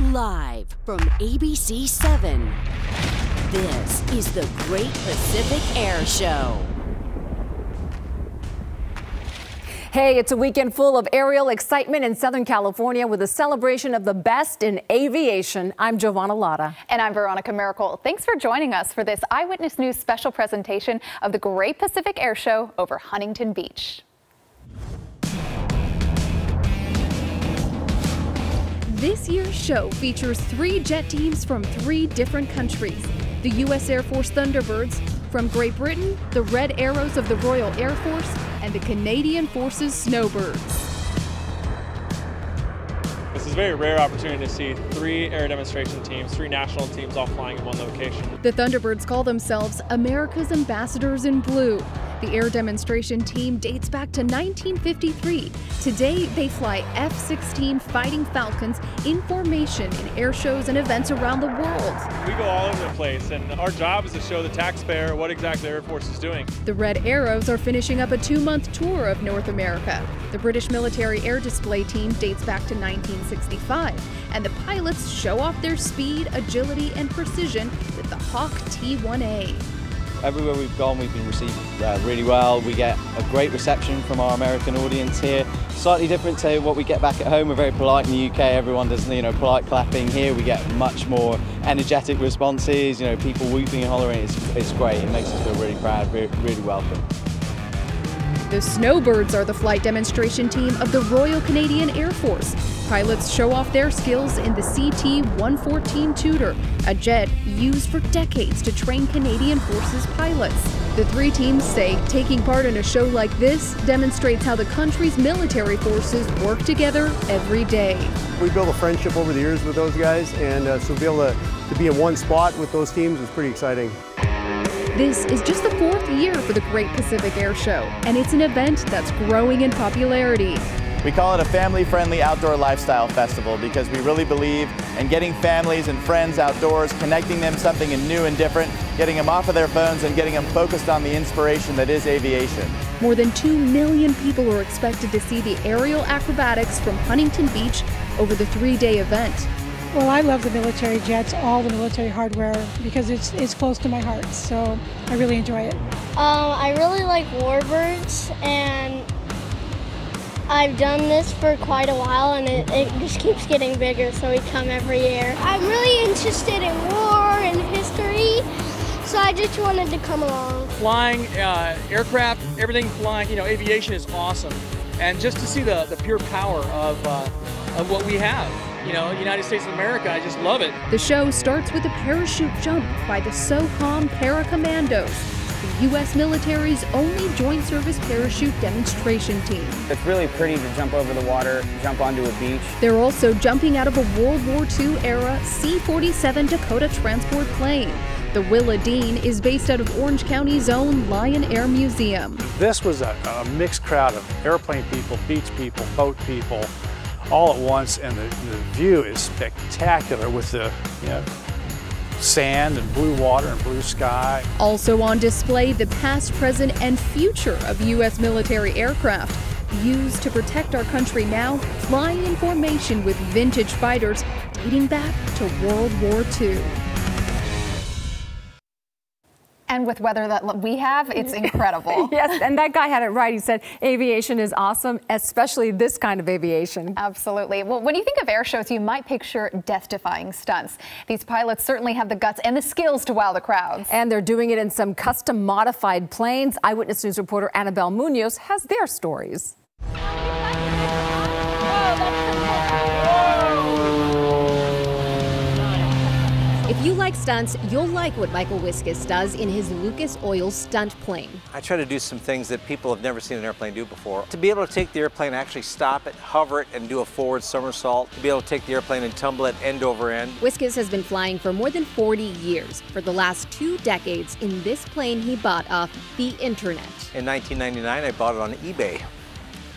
Live from ABC 7, this is the Great Pacific Air Show. Hey, it's a weekend full of aerial excitement in Southern California with a celebration of the best in aviation. I'm Jovana Lara. And I'm Veronica Miracle. Thanks for joining us for this Eyewitness News special presentation of the Great Pacific Air Show over Huntington Beach. This year's show features three jet teams from three different countries. The U.S. Air Force Thunderbirds, from Great Britain, the Red Arrows of the Royal Air Force, and the Canadian Forces Snowbirds. This is a very rare opportunity to see three air demonstration teams, three national teams all flying in one location. The Thunderbirds call themselves America's Ambassadors in Blue. The air demonstration team dates back to 1953. Today, they fly F 16 Fighting Falcons in formation in air shows and events around the world. We go all over the place, and our job is to show the taxpayer what exactly the Air Force is doing. The Red Arrows are finishing up a two month tour of North America. The British military air display team dates back to 1965, and the pilots show off their speed, agility, and precision with the Hawk T 1A. Everywhere we've gone, we've been received uh, really well. We get a great reception from our American audience here. Slightly different to what we get back at home. We're very polite in the UK. Everyone does, you know, polite clapping. Here we get much more energetic responses. You know, people whooping and hollering. It's, it's great. It makes us feel really proud, really, really welcome. The Snowbirds are the flight demonstration team of the Royal Canadian Air Force. Pilots show off their skills in the CT 114 Tutor, a jet used for decades to train Canadian Forces pilots. The three teams say taking part in a show like this demonstrates how the country's military forces work together every day. We built a friendship over the years with those guys, and uh, so to be able to, to be in one spot with those teams is pretty exciting. This is just the fourth year for the Great Pacific Air Show, and it's an event that's growing in popularity. We call it a family-friendly outdoor lifestyle festival because we really believe in getting families and friends outdoors, connecting them something new and different, getting them off of their phones and getting them focused on the inspiration that is aviation. More than 2 million people are expected to see the aerial acrobatics from Huntington Beach over the three-day event. Well, I love the military jets, all the military hardware, because it's, it's close to my heart, so I really enjoy it. Um, I really like warbirds, and I've done this for quite a while, and it, it just keeps getting bigger, so we come every year. I'm really interested in war and history, so I just wanted to come along. Flying, uh, aircraft, everything flying, you know, aviation is awesome. And just to see the, the pure power of, uh, of what we have you know, United States of America. I just love it. The show starts with a parachute jump by the SOCOM Para Commandos, the U.S. military's only joint service parachute demonstration team. It's really pretty to jump over the water, jump onto a beach. They're also jumping out of a World War II era C 47 Dakota transport plane. The Willa Dean is based out of Orange County's own Lyon Air Museum. This was a, a mixed crowd of airplane people, beach people, boat people, all at once, and the, the view is spectacular with the you know, sand and blue water and blue sky. Also on display, the past, present, and future of U.S. military aircraft used to protect our country now, flying in formation with vintage fighters dating back to World War II. And with weather that we have, it's incredible. yes, and that guy had it right. He said aviation is awesome, especially this kind of aviation. Absolutely. Well, when you think of air shows, you might picture death defying stunts. These pilots certainly have the guts and the skills to wow the crowds. And they're doing it in some custom modified planes. Eyewitness News reporter Anabel Munoz has their stories. If you like stunts, you'll like what Michael Wiskus does in his Lucas Oil stunt plane. I try to do some things that people have never seen an airplane do before. To be able to take the airplane, actually stop it, hover it, and do a forward somersault. To be able to take the airplane and tumble it end over end. Wiskus has been flying for more than 40 years. For the last two decades, in this plane he bought off the internet. In 1999, I bought it on eBay.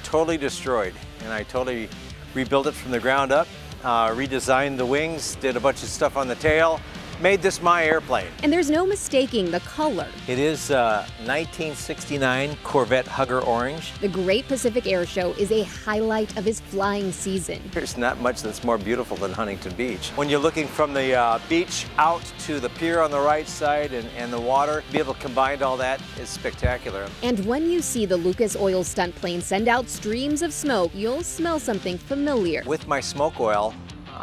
Totally destroyed, and I totally rebuilt it from the ground up Uh, redesigned the wings, did a bunch of stuff on the tail, made this my airplane. And there's no mistaking the color. It is uh, 1969 Corvette Hugger Orange. The Great Pacific Air Show is a highlight of his flying season. There's not much that's more beautiful than Huntington Beach. When you're looking from the uh, beach out to the pier on the right side and, and the water, be able to combine all that is spectacular. And when you see the Lucas Oil stunt plane send out streams of smoke, you'll smell something familiar. With my smoke oil,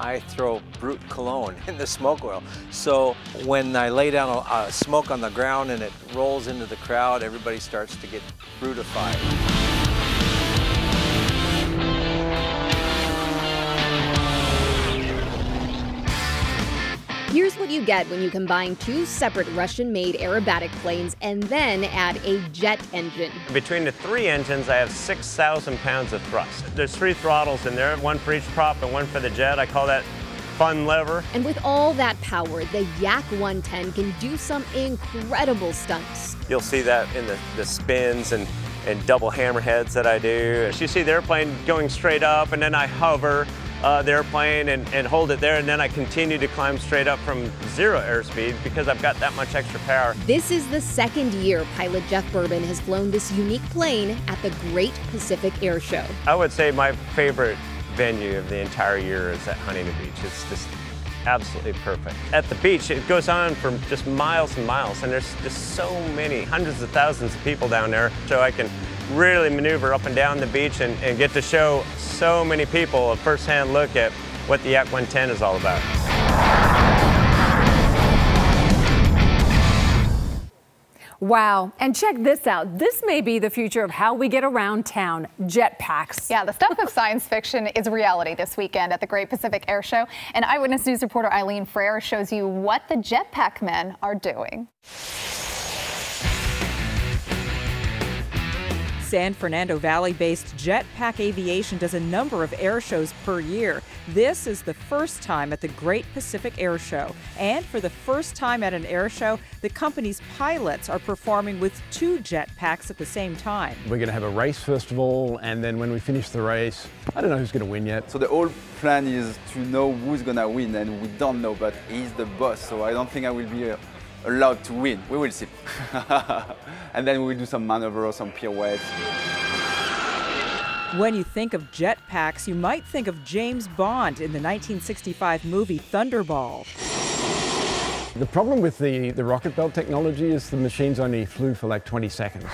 I throw Brut cologne in the smoke oil. So when I lay down a, a smoke on the ground and it rolls into the crowd, everybody starts to get brutified. Here's what you get when you combine two separate Russian made aerobatic planes and then add a jet engine. Between the three engines, I have 6,000 pounds of thrust. There's three throttles in there, one for each prop and one for the jet. I call that fun lever. And with all that power, the Yak 110 can do some incredible stunts. You'll see that in the, the spins and, and double hammerheads that I do. You see the airplane going straight up and then I hover uh, the airplane and, and hold it there and then I continue to climb straight up from zero airspeed because I've got that much extra power. This is the second year pilot Jeff Boerboon has flown this unique plane at the Great Pacific Air Show. I would say my favorite venue of the entire year is at Huntington Beach. It's just absolutely perfect. At the beach, it goes on for just miles and miles, and there's just so many, hundreds of thousands of people down there, so I can really maneuver up and down the beach and, and get to show so many people a first-hand look at what the Yak 110 is all about. Wow. And check this out. This may be the future of how we get around town jetpacks. Yeah, the stuff of science fiction is reality this weekend at the Great Pacific Air Show. And Eyewitness News reporter Eileen Frere shows you what the jetpack men are doing. San Fernando Valley based Jetpack Aviation does a number of air shows per year. This is the first time at the Great Pacific Air Show. And for the first time at an air show, the company's pilots are performing with two jetpacks at the same time. We're going to have a race first of all, and then when we finish the race, I don't know who's going to win yet. So the whole plan is to know who's going to win, and we don't know, but he's the boss, so I don't think I will be. Uh, allowed to win. We will see. and then we will do some maneuvers, some pirouettes. When you think of jetpacks, you might think of James Bond in the 1965 movie Thunderball. The problem with the, the rocket belt technology is the machines only flew for like 20 seconds.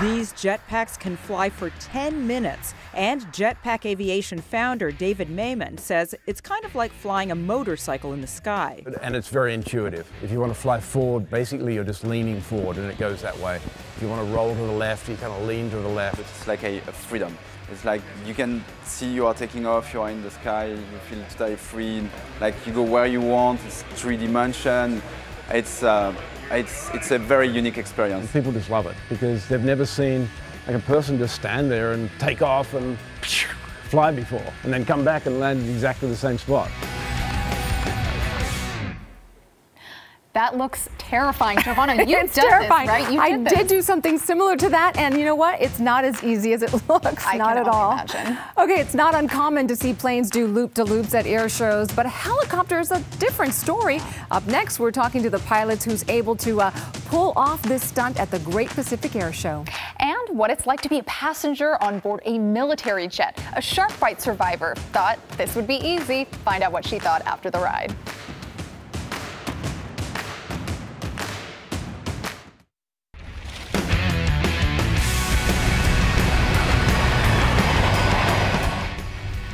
These jetpacks can fly for 10 minutes, and Jetpack Aviation founder David Mayman says it's kind of like flying a motorcycle in the sky. And it's very intuitive. If you want to fly forward, basically you're just leaning forward and it goes that way. If you want to roll to the left, you kind of lean to the left. It's like a, a freedom. It's like you can see you are taking off, you are in the sky, you feel totally free, like you go where you want, it's three dimension. It's uh, it's, it's a very unique experience. People just love it because they've never seen like a person just stand there and take off and fly before and then come back and land exactly the same spot. That looks terrifying, Jovana. You it's did terrifying. this, right? You I did, do something similar to that, and you know what? It's not as easy as it looks. I not at all. Imagine. Okay, it's not uncommon to see planes do loop-to-loops at air shows, but a helicopter is a different story. Up next, we're talking to the pilots who's able to uh, pull off this stunt at the Great Pacific Air Show. And what it's like to be a passenger on board a military jet. A shark bite survivor thought this would be easy. Find out what she thought after the ride.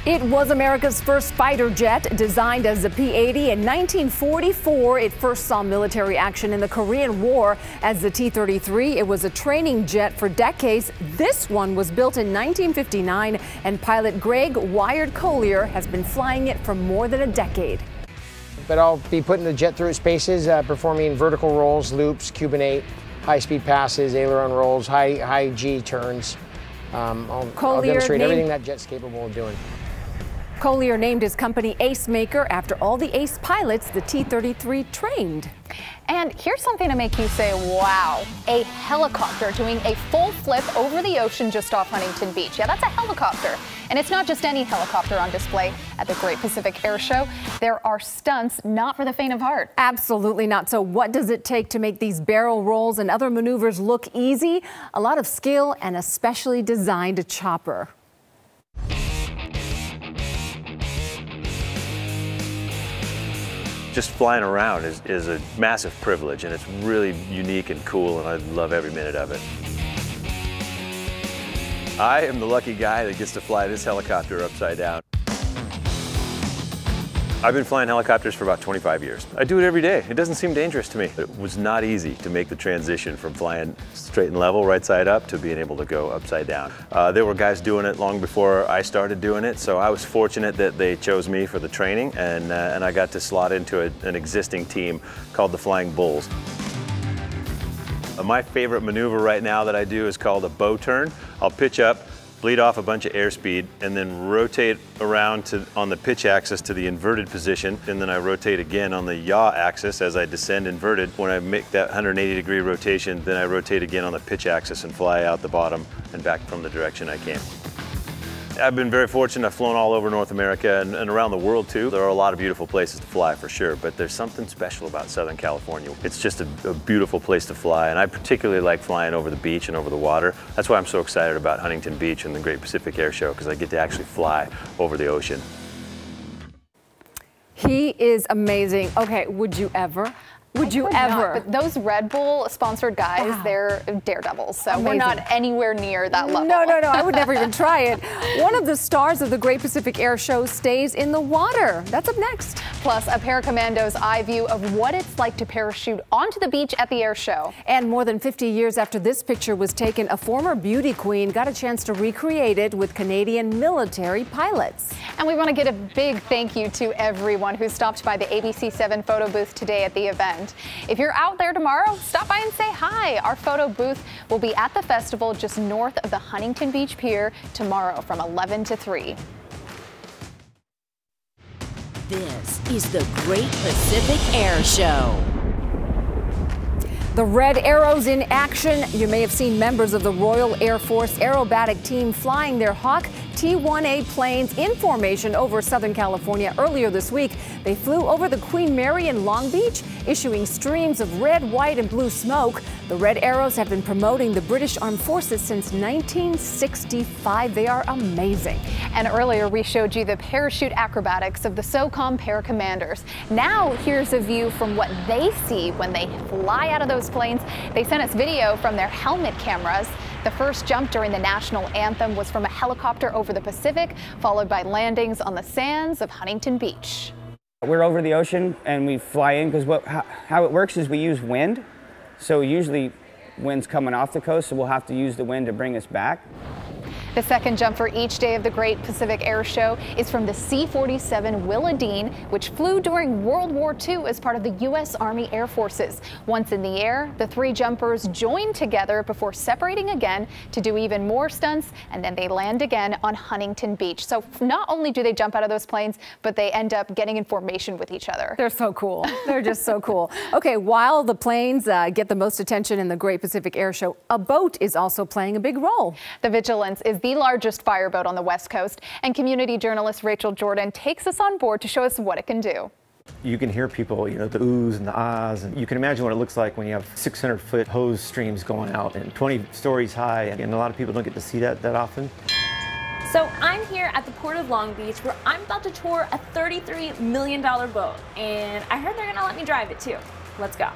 It was America's first fighter jet, designed as a P 80 in 1944. It first saw military action in the Korean War as the T 33. It was a training jet for decades. This one was built in 1959, and pilot Greg Wired Colyer has been flying it for more than a decade. But I'll be putting the jet through its paces, uh, performing vertical rolls, loops, Cuban eight, high speed passes, aileron rolls, high, high G turns. Um, I'll, I'll demonstrate everything that jet's capable of doing. Colyer named his company Ace Maker after all the ace pilots the T 33 trained. And here's something to make you say, wow, a helicopter doing a full flip over the ocean just off Huntington Beach. Yeah, that's a helicopter. And it's not just any helicopter on display at the Great Pacific Air Show. There are stunts not for the faint of heart. Absolutely not. So, what does it take to make these barrel rolls and other maneuvers look easy? A lot of skill and a specially designed chopper. Just flying around is, is a massive privilege and it's really unique and cool and I love every minute of it. I am the lucky guy that gets to fly this helicopter upside down. I've been flying helicopters for about 25 years. I do it every day. It doesn't seem dangerous to me. It was not easy to make the transition from flying straight and level, right side up, to being able to go upside down. Uh, there were guys doing it long before I started doing it, so I was fortunate that they chose me for the training, and, uh, and I got to slot into a, an existing team called the Flying Bulls. Uh, my favorite maneuver right now that I do is called a bow turn. I'll pitch up, bleed off a bunch of airspeed, and then rotate around to, on the pitch axis to the inverted position. And then I rotate again on the yaw axis as I descend inverted. When I make that 180 degree rotation, then I rotate again on the pitch axis and fly out the bottom and back from the direction I came. I've been very fortunate. I've flown all over North America and, and, around the world too. There are a lot of beautiful places to fly for sure, but there's something special about Southern California. It's just a, a, beautiful place to fly, and I particularly like flying over the beach and over the water. That's why I'm so excited about Huntington Beach and the Great Pacific Air Show, because I get to actually fly over the ocean. He is amazing. Okay, would you ever would you ever? Not, but those Red Bull sponsored guys, wow. they're daredevils. So Amazing. we're not anywhere near that level. No, no, no. I would never even try it. One of the stars of the Great Pacific Air Show stays in the water. That's up next. Plus, a paracommando's eye view of what it's like to parachute onto the beach at the air show. And more than 50 years after this picture was taken, a former beauty queen got a chance to recreate it with Canadian military pilots. And we want to get a big thank you to everyone who stopped by the ABC7 photo booth today at the event. If you're out there tomorrow, stop by and say hi. Our photo booth will be at the festival just north of the Huntington Beach Pier tomorrow from 11 to 3. This is the Great Pacific Air Show. The Red Arrows in action. You may have seen members of the Royal Air Force aerobatic team flying their Hawk T-1A planes in formation over Southern California earlier this week. They flew over the Queen Mary in Long Beach, issuing streams of red, white, and blue smoke. The Red Arrows have been promoting the British Armed Forces since 1965. They are amazing. And earlier we showed you the parachute acrobatics of the SOCOM paracommandos. Now here's a view from what they see when they fly out of those planes. They sent us video from their helmet cameras. The first jump during the national anthem was from a helicopter over the Pacific, followed by landings on the sands of Huntington Beach. We're over the ocean and we fly in because how, how it works is we use wind. So usually wind's coming off the coast, so we'll have to use the wind to bring us back. The second jump for each day of the Great Pacific Air Show is from the C-47 Willa Dean, which flew during World War II as part of the U.S. Army Air Forces. Once in the air, the three jumpers join together before separating again to do even more stunts, and then they land again on Huntington Beach. So not only do they jump out of those planes, but they end up getting in formation with each other. They're so cool. They're just so cool. Okay, while the planes uh, get the most attention in the Great Pacific Air Show, a boat is also playing a big role. The Vigilance is the largest fireboat on the West Coast, and community journalist Rachel Jordan takes us on board to show us what it can do. You can hear people, you know, the oohs and the ahs, and you can imagine what it looks like when you have 600 foot hose streams going out and 20 stories high, and a lot of people don't get to see that that often. So I'm here at the Port of Long Beach where I'm about to tour a $33 million boat, and I heard they're gonna let me drive it too. Let's go.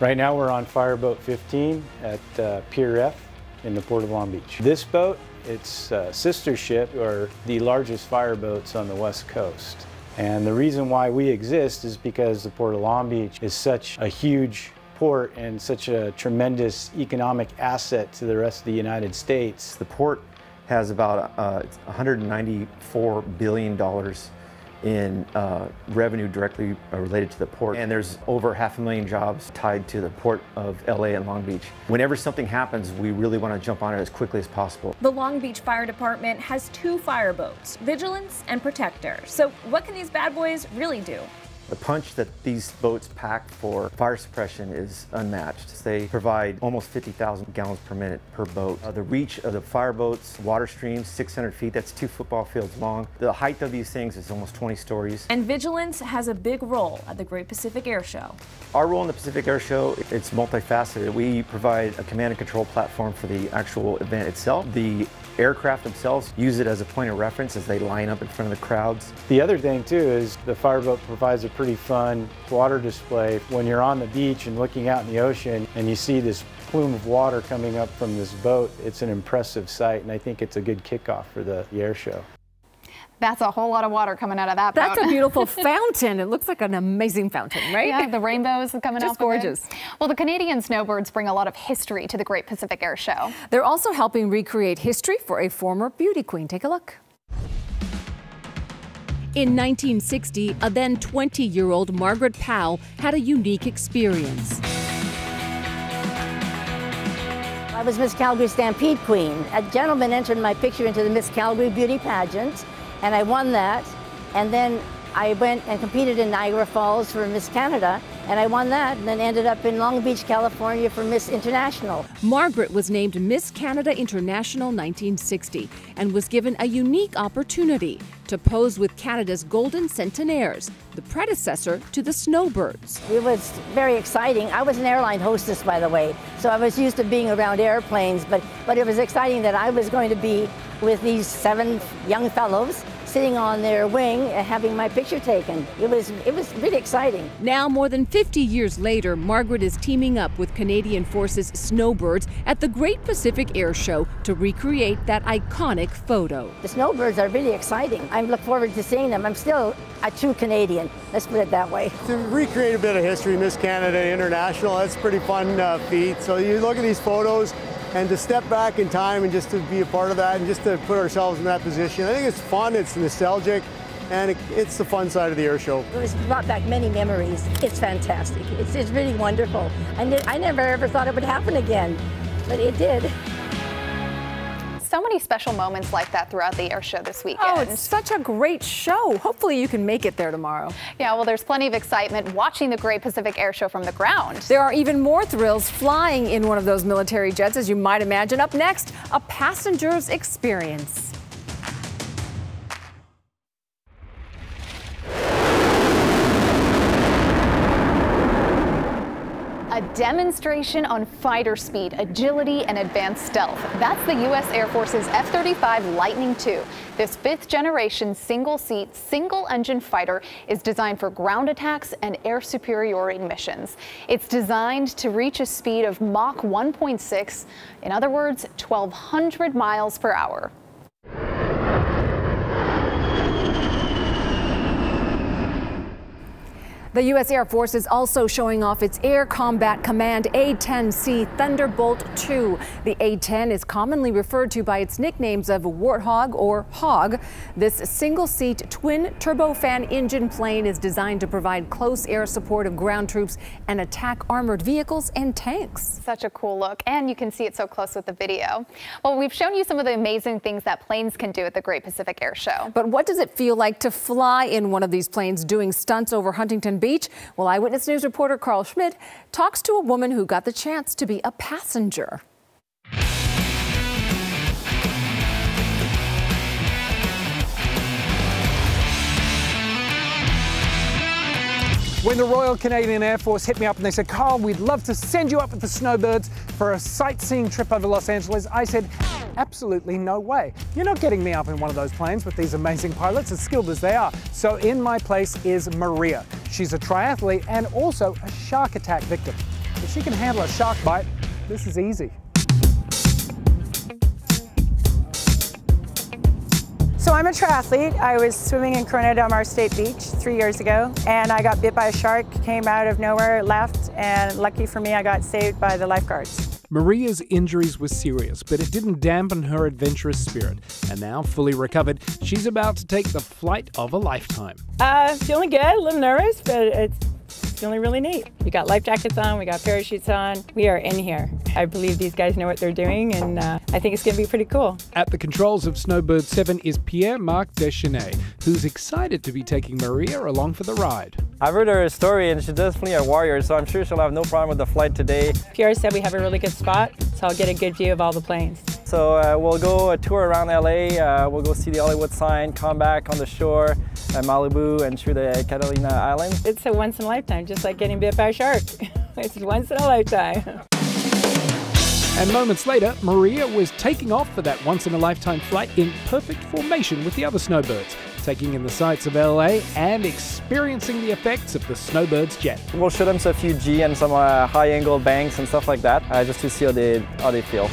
Right now we're on Fireboat 15 at uh, Pier F in the Port of Long Beach. This boat its uh, sister ship are the largest fireboats on the west coast. And the reason why we exist is because the Port of Long Beach is such a huge port and such a tremendous economic asset to the rest of the United States. The port has about uh, $194 billion in uh, revenue directly uh, related to the port. And there's over half a million jobs tied to the port of LA and Long Beach. Whenever something happens, we really want to jump on it as quickly as possible. The Long Beach Fire Department has two fireboats, Vigilance and Protector. So, what can these bad boys really do? The punch that these boats pack for fire suppression is unmatched. They provide almost 50,000 gallons per minute per boat. Uh, the reach of the fire boats, water streams, 600 feet, that's two football fields long. The height of these things is almost 20 stories. And Vigilance has a big role at the Great Pacific Air Show. Our role in the Pacific Air Show, it's multifaceted. We provide a command and control platform for the actual event itself. The aircraft themselves use it as a point of reference as they line up in front of the crowds. The other thing too is the fireboat provides a pretty fun water display. When you're on the beach and looking out in the ocean and you see this plume of water coming up from this boat, it's an impressive sight and I think it's a good kickoff for the, the air show. That's a whole lot of water coming out of that That's boat. a beautiful fountain. It looks like an amazing fountain, right? Yeah, the rainbows coming Just out. from it. gorgeous. Well, the Canadian snowbirds bring a lot of history to the Great Pacific Air Show. They're also helping recreate history for a former beauty queen. Take a look. In 1960, a then 20 year old Margaret Powell had a unique experience. I was Miss Calgary Stampede Queen. A gentleman entered my picture into the Miss Calgary Beauty Pageant, and I won that. And then I went and competed in Niagara Falls for Miss Canada, and I won that, and then ended up in Long Beach, California for Miss International. Margaret was named Miss Canada International 1960 and was given a unique opportunity to pose with Canada's Golden Centenaires, the predecessor to the Snowbirds. It was very exciting. I was an airline hostess, by the way, so I was used to being around airplanes, but, but it was exciting that I was going to be with these seven young fellows sitting on their wing and having my picture taken. It was, it was really exciting. Now, more than 50 years later, Margaret is teaming up with Canadian Forces Snowbirds at the Great Pacific Air Show to recreate that iconic photo. The snowbirds are really exciting. I look forward to seeing them. I'm still a true Canadian, let's put it that way. To recreate a bit of history, Miss Canada International, that's a pretty fun uh, feat. So you look at these photos and to step back in time and just to be a part of that and just to put ourselves in that position. I think it's fun, it's nostalgic, and it, it's the fun side of the air show. It's brought back many memories. It's fantastic. It's, it's really wonderful. I, ne- I never ever thought it would happen again, but it did. So many special moments like that throughout the air show this weekend. Oh, it's such a great show. Hopefully, you can make it there tomorrow. Yeah, well, there's plenty of excitement watching the Great Pacific Air Show from the ground. There are even more thrills flying in one of those military jets, as you might imagine. Up next, a passenger's experience. Demonstration on fighter speed, agility, and advanced stealth. That's the U.S. Air Force's F 35 Lightning II. This fifth generation single seat, single engine fighter is designed for ground attacks and air superiority missions. It's designed to reach a speed of Mach 1.6, in other words, 1,200 miles per hour. The U.S. Air Force is also showing off its Air Combat Command A-10C Thunderbolt II. The A-10 is commonly referred to by its nicknames of Warthog or Hog. This single-seat twin turbofan engine plane is designed to provide close air support of ground troops and attack armored vehicles and tanks. Such a cool look, and you can see it so close with the video. Well, we've shown you some of the amazing things that planes can do at the Great Pacific Air Show. But what does it feel like to fly in one of these planes doing stunts over Huntington Beach? Well, Eyewitness News reporter Carl Schmidt talks to a woman who got the chance to be a passenger. When the Royal Canadian Air Force hit me up and they said, Carl, we'd love to send you up with the Snowbirds for a sightseeing trip over Los Angeles, I said, absolutely no way. You're not getting me up in one of those planes with these amazing pilots, as skilled as they are. So in my place is Maria. She's a triathlete and also a shark attack victim. If she can handle a shark bite, this is easy. I'm a triathlete. I was swimming in Corona Del Mar State Beach three years ago, and I got bit by a shark, came out of nowhere, left, and lucky for me, I got saved by the lifeguards. Maria's injuries were serious, but it didn't dampen her adventurous spirit. And now, fully recovered, she's about to take the flight of a lifetime. Uh, feeling good, a little nervous, but it's feeling really neat. We got life jackets on, we got parachutes on. We are in here. I believe these guys know what they're doing, and uh, I think it's going to be pretty cool. At the controls of Snowbird 7 is Pierre-Marc Deschenais, who's excited to be taking Maria along for the ride. I've heard her story, and she's definitely a warrior, so I'm sure she'll have no problem with the flight today. Pierre said we have a really good spot, so I'll get a good view of all the planes. So uh, we'll go a tour around LA, uh, we'll go see the Hollywood sign, come back on the shore, uh, Malibu, and through the Catalina Island. It's a once in a lifetime, just like getting bit by a shark. it's once in a lifetime. And moments later, Maria was taking off for that once in a lifetime flight in perfect formation with the other snowbirds, taking in the sights of LA and experiencing the effects of the snowbird's jet. We'll show them a few G and some uh, high angle banks and stuff like that, uh, just to see how they, how they feel.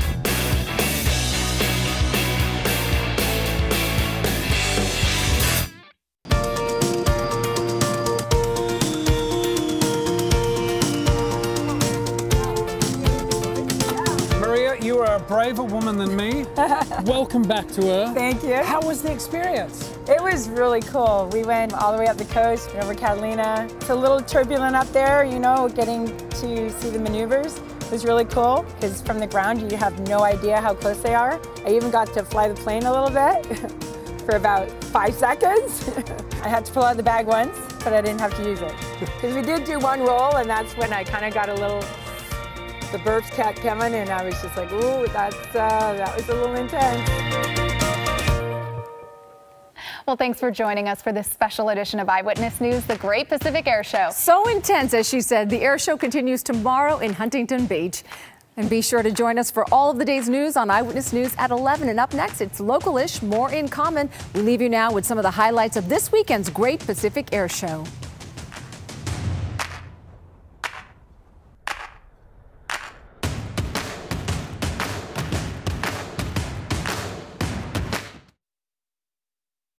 Woman than me. Welcome back to Earth. Thank you. How was the experience? It was really cool. We went all the way up the coast, over Catalina. It's a little turbulent up there, you know, getting to see the maneuvers was really cool because from the ground you have no idea how close they are. I even got to fly the plane a little bit for about five seconds. I had to pull out the bag once, but I didn't have to use it. Because we did do one roll and that's when I kind of got a little the burps kept coming, and I was just like, ooh, that's, uh, that was a little intense. Well, thanks for joining us for this special edition of Eyewitness News, the Great Pacific Air Show. So intense, as she said. The air show continues tomorrow in Huntington Beach. And be sure to join us for all of the day's news on Eyewitness News at 11. And up next, it's localish, more in common. We leave you now with some of the highlights of this weekend's Great Pacific Air Show.